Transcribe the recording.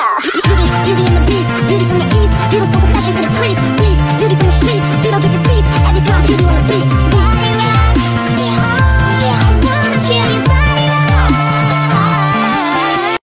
Selena. Beauty, beauty and the beast, beauty from the east, beautiful confessions and a priest,